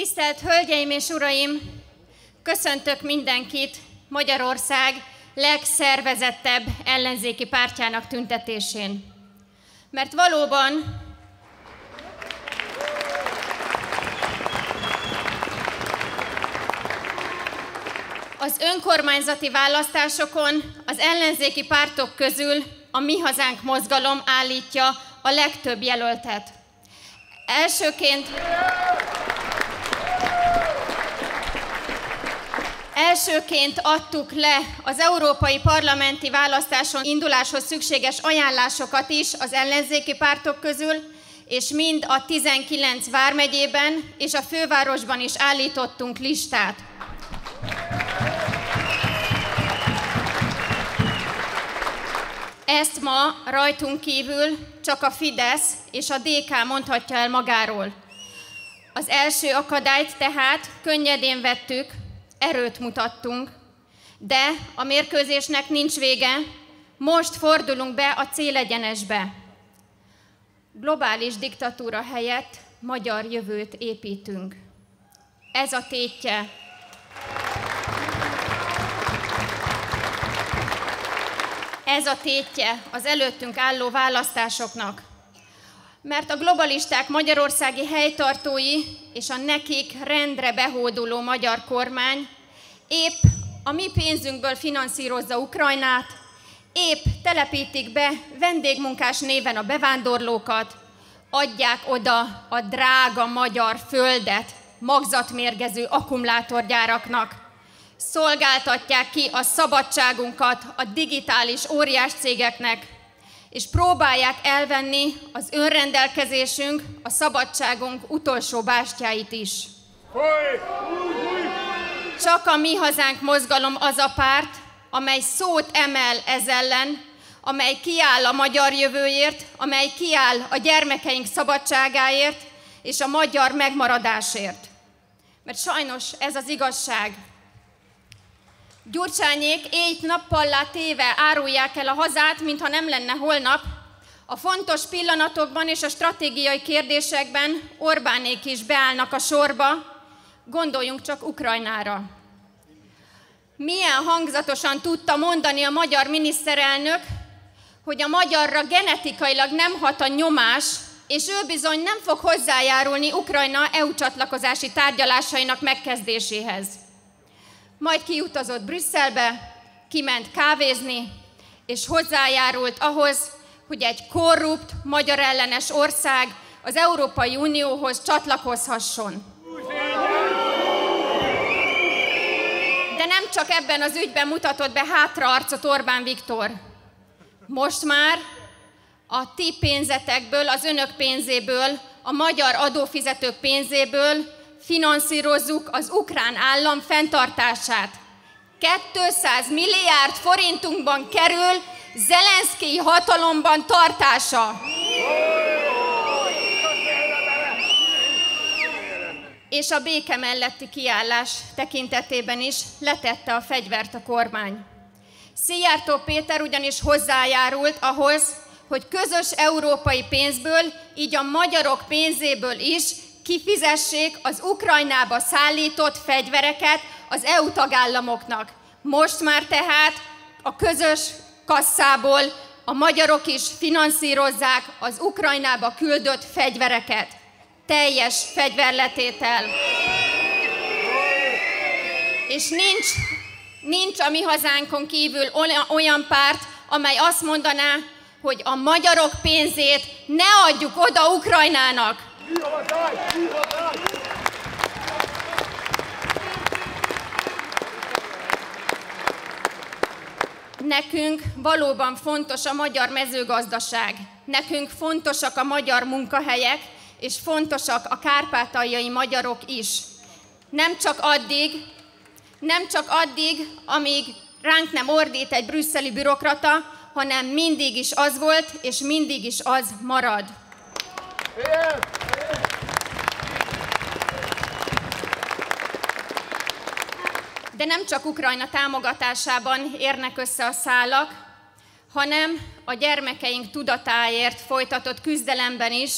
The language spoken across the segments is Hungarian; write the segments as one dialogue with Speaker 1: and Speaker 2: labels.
Speaker 1: Tisztelt Hölgyeim és Uraim! Köszöntök mindenkit Magyarország legszervezettebb ellenzéki pártjának tüntetésén. Mert valóban az önkormányzati választásokon az ellenzéki pártok közül a Mi Hazánk mozgalom állítja a legtöbb jelöltet. Elsőként... Elsőként adtuk le az európai parlamenti választáson induláshoz szükséges ajánlásokat is az ellenzéki pártok közül, és mind a 19 vármegyében és a fővárosban is állítottunk listát. Ezt ma rajtunk kívül csak a Fidesz és a DK mondhatja el magáról. Az első akadályt tehát könnyedén vettük, erőt mutattunk, de a mérkőzésnek nincs vége, most fordulunk be a célegyenesbe. Globális diktatúra helyett magyar jövőt építünk. Ez a tétje. Ez a tétje az előttünk álló választásoknak. Mert a globalisták magyarországi helytartói és a nekik rendre behóduló magyar kormány épp a mi pénzünkből finanszírozza Ukrajnát, épp telepítik be vendégmunkás néven a bevándorlókat, adják oda a drága magyar földet magzatmérgező akkumulátorgyáraknak, szolgáltatják ki a szabadságunkat a digitális óriás cégeknek, és próbálják elvenni az önrendelkezésünk, a szabadságunk utolsó bástyáit is. Csak a Mi Hazánk mozgalom az a párt, amely szót emel ez ellen, amely kiáll a magyar jövőért, amely kiáll a gyermekeink szabadságáért és a magyar megmaradásért. Mert sajnos ez az igazság. Gyurcsányék éjt-nappallá téve árulják el a hazát, mintha nem lenne holnap. A fontos pillanatokban és a stratégiai kérdésekben Orbánék is beállnak a sorba. Gondoljunk csak Ukrajnára. Milyen hangzatosan tudta mondani a magyar miniszterelnök, hogy a magyarra genetikailag nem hat a nyomás, és ő bizony nem fog hozzájárulni Ukrajna EU csatlakozási tárgyalásainak megkezdéséhez majd kiutazott Brüsszelbe, kiment kávézni, és hozzájárult ahhoz, hogy egy korrupt, magyar ellenes ország az Európai Unióhoz csatlakozhasson. De nem csak ebben az ügyben mutatott be hátraarcot Orbán Viktor. Most már a ti pénzetekből, az önök pénzéből, a magyar adófizetők pénzéből finanszírozzuk az ukrán állam fenntartását. 200 milliárd forintunkban kerül Zelenszky hatalomban tartása. És a béke melletti kiállás tekintetében is letette a fegyvert a kormány. Szijjártó Péter ugyanis hozzájárult ahhoz, hogy közös európai pénzből, így a magyarok pénzéből is kifizessék az Ukrajnába szállított fegyvereket az EU tagállamoknak. Most már tehát a közös kasszából a magyarok is finanszírozzák az Ukrajnába küldött fegyvereket. Teljes fegyverletétel. És nincs, nincs a mi hazánkon kívül olyan párt, amely azt mondaná, hogy a magyarok pénzét ne adjuk oda Ukrajnának. Nekünk valóban fontos a magyar mezőgazdaság, nekünk fontosak a magyar munkahelyek, és fontosak a kárpátaljai magyarok is. Nem csak addig, nem csak addig, amíg ránk nem ordít egy brüsszeli bürokrata, hanem mindig is az volt, és mindig is az marad. De nem csak Ukrajna támogatásában érnek össze a szálak, hanem a gyermekeink tudatáért folytatott küzdelemben is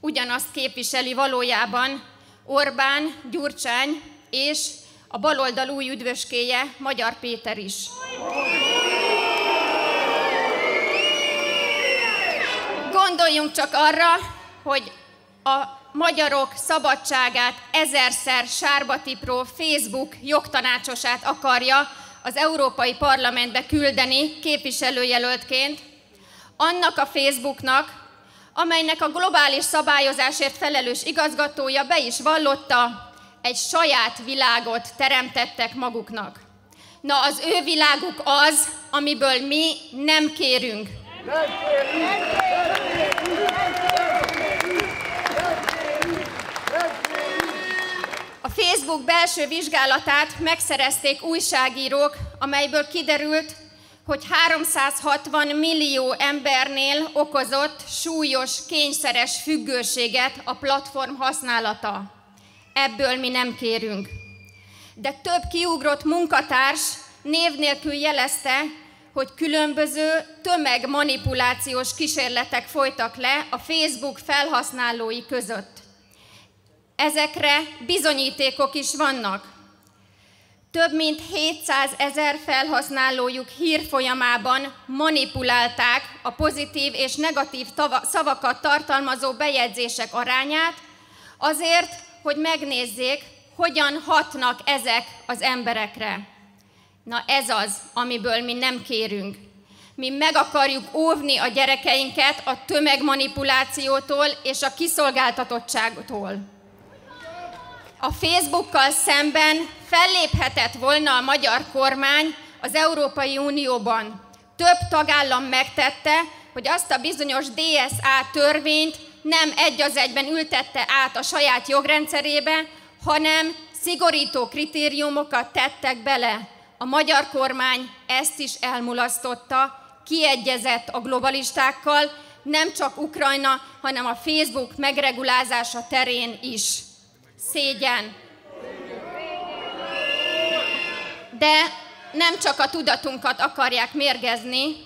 Speaker 1: ugyanazt képviseli valójában Orbán, Gyurcsány és a baloldal új üdvöskéje, Magyar Péter is. Gondoljunk csak arra, hogy a magyarok szabadságát ezerszer sárba tipró Facebook jogtanácsosát akarja az Európai Parlamentbe küldeni képviselőjelöltként, annak a Facebooknak, amelynek a globális szabályozásért felelős igazgatója be is vallotta, egy saját világot teremtettek maguknak. Na, az ő világuk az, amiből mi nem kérünk. Nem kérünk. Nem kérünk. Facebook belső vizsgálatát megszerezték újságírók, amelyből kiderült, hogy 360 millió embernél okozott súlyos, kényszeres függőséget a platform használata. Ebből mi nem kérünk. De több kiugrott munkatárs név nélkül jelezte, hogy különböző tömegmanipulációs kísérletek folytak le a Facebook felhasználói között. Ezekre bizonyítékok is vannak. Több mint 700 ezer felhasználójuk hírfolyamában manipulálták a pozitív és negatív szavakat tartalmazó bejegyzések arányát, azért, hogy megnézzék, hogyan hatnak ezek az emberekre. Na ez az, amiből mi nem kérünk. Mi meg akarjuk óvni a gyerekeinket a tömegmanipulációtól és a kiszolgáltatottságtól a Facebookkal szemben felléphetett volna a magyar kormány az Európai Unióban. Több tagállam megtette, hogy azt a bizonyos DSA törvényt nem egy az egyben ültette át a saját jogrendszerébe, hanem szigorító kritériumokat tettek bele. A magyar kormány ezt is elmulasztotta, kiegyezett a globalistákkal, nem csak Ukrajna, hanem a Facebook megregulázása terén is szégyen. De nem csak a tudatunkat akarják mérgezni,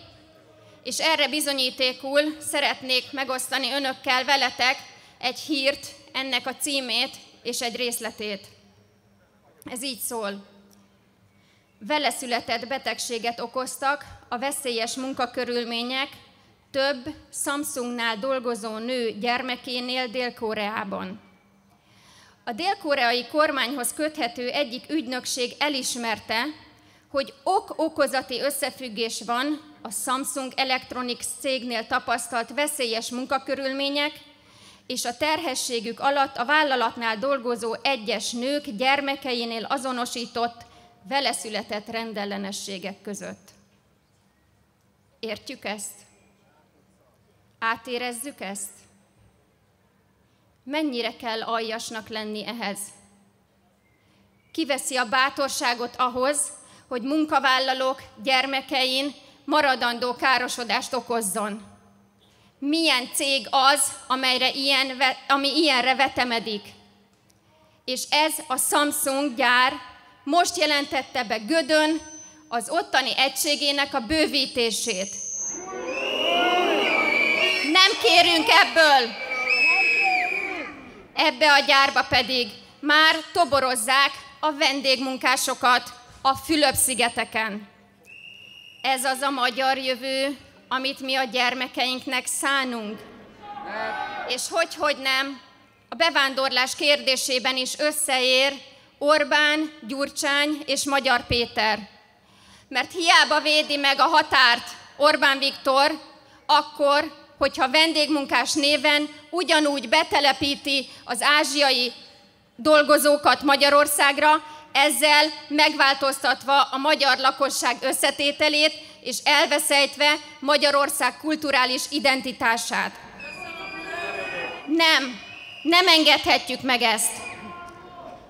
Speaker 1: és erre bizonyítékul szeretnék megosztani önökkel, veletek egy hírt, ennek a címét és egy részletét. Ez így szól. Vele született betegséget okoztak a veszélyes munkakörülmények több Samsungnál dolgozó nő gyermekénél Dél-Koreában. A dél-koreai kormányhoz köthető egyik ügynökség elismerte, hogy ok-okozati összefüggés van a Samsung Electronics cégnél tapasztalt veszélyes munkakörülmények és a terhességük alatt a vállalatnál dolgozó egyes nők gyermekeinél azonosított vele született rendellenességek között. Értjük ezt? Átérezzük ezt? Mennyire kell aljasnak lenni ehhez? Kiveszi a bátorságot ahhoz, hogy munkavállalók gyermekein maradandó károsodást okozzon? Milyen cég az, amelyre ilyen, ami ilyenre vetemedik? És ez a Samsung gyár most jelentette be Gödön az ottani egységének a bővítését. Nem kérünk ebből, ebbe a gyárba pedig már toborozzák a vendégmunkásokat a Fülöp-szigeteken. Ez az a magyar jövő, amit mi a gyermekeinknek szánunk. És hogy, hogy nem, a bevándorlás kérdésében is összeér Orbán, Gyurcsány és Magyar Péter. Mert hiába védi meg a határt Orbán Viktor, akkor hogyha vendégmunkás néven ugyanúgy betelepíti az ázsiai dolgozókat Magyarországra, ezzel megváltoztatva a magyar lakosság összetételét, és elveszejtve Magyarország kulturális identitását. Nem, nem engedhetjük meg ezt.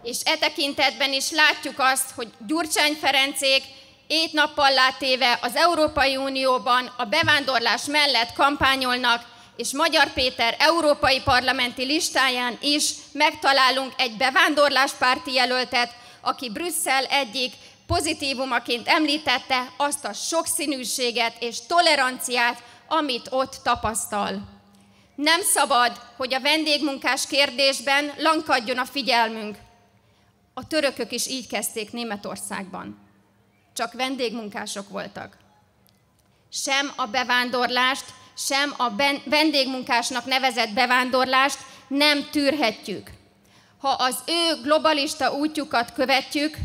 Speaker 1: És e tekintetben is látjuk azt, hogy Gyurcsány Ferencék ét nappal látéve az Európai Unióban a bevándorlás mellett kampányolnak, és Magyar Péter európai parlamenti listáján is megtalálunk egy bevándorláspárti jelöltet, aki Brüsszel egyik pozitívumaként említette azt a sokszínűséget és toleranciát, amit ott tapasztal. Nem szabad, hogy a vendégmunkás kérdésben lankadjon a figyelmünk. A törökök is így kezdték Németországban. Csak vendégmunkások voltak. Sem a bevándorlást, sem a vendégmunkásnak nevezett bevándorlást nem tűrhetjük. Ha az ő globalista útjukat követjük,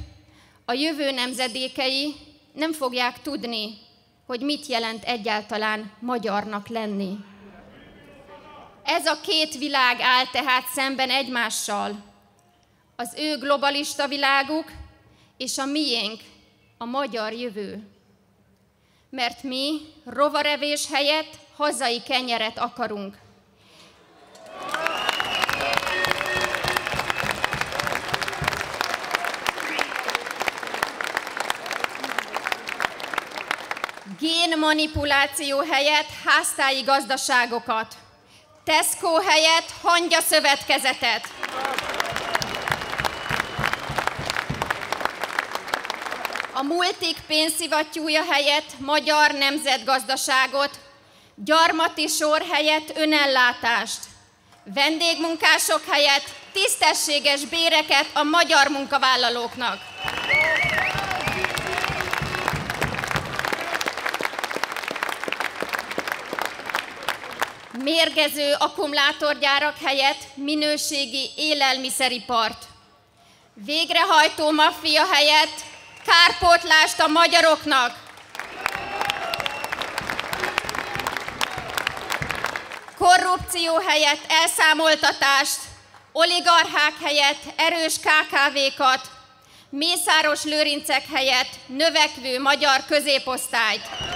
Speaker 1: a jövő nemzedékei nem fogják tudni, hogy mit jelent egyáltalán magyarnak lenni. Ez a két világ áll tehát szemben egymással. Az ő globalista világuk és a miénk, a magyar jövő. Mert mi rovarevés helyett hazai kenyeret akarunk. Génmanipuláció helyett háztáji gazdaságokat. Tesco helyett hangya A multik pénzszivattyúja helyett magyar nemzetgazdaságot, gyarmati sor helyett önellátást, vendégmunkások helyett tisztességes béreket a magyar munkavállalóknak. mérgező akkumulátorgyárak helyett minőségi élelmiszeripart. Végrehajtó maffia helyett kárpótlást a magyaroknak. Korrupció helyett elszámoltatást, oligarchák helyett erős KKV-kat, Mészáros lőrincek helyett növekvő magyar középosztályt.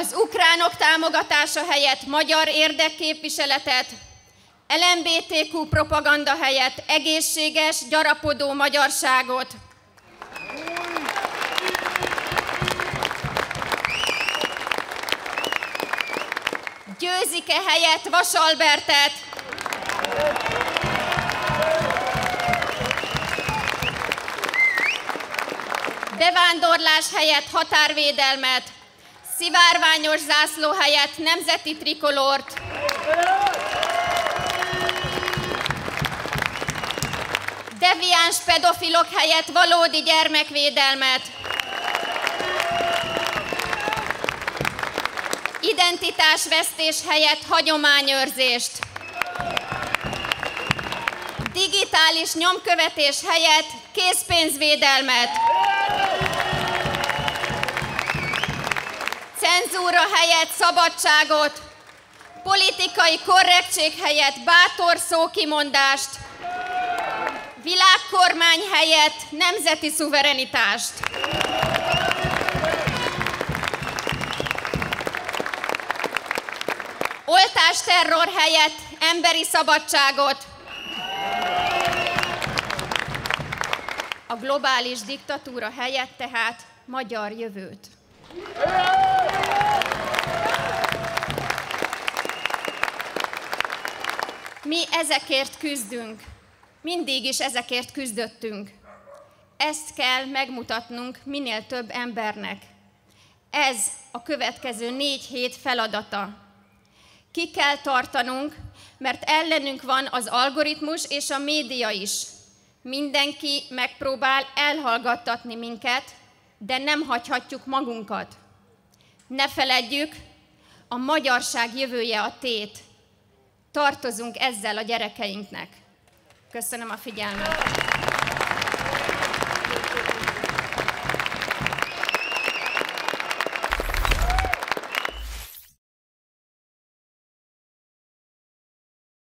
Speaker 1: Az ukránok támogatása helyett magyar érdekképviseletet, LMBTQ propaganda helyett egészséges, gyarapodó magyarságot, Győzike helyett Vasalbertet, bevándorlás helyett határvédelmet, szivárványos zászló helyett nemzeti trikolort, deviáns pedofilok helyett valódi gyermekvédelmet, identitásvesztés helyett hagyományőrzést, digitális nyomkövetés helyett készpénzvédelmet, cenzúra helyett szabadságot, politikai korrektség helyett bátor szókimondást, világkormány helyett nemzeti szuverenitást. Oltásterror helyett emberi szabadságot, a globális diktatúra helyett tehát magyar jövőt. Mi ezekért küzdünk. Mindig is ezekért küzdöttünk. Ezt kell megmutatnunk minél több embernek. Ez a következő négy hét feladata. Ki kell tartanunk, mert ellenünk van az algoritmus és a média is. Mindenki megpróbál elhallgattatni minket, de nem hagyhatjuk magunkat. Ne feledjük, a magyarság jövője a tét. Tartozunk ezzel a gyerekeinknek. Köszönöm a figyelmet.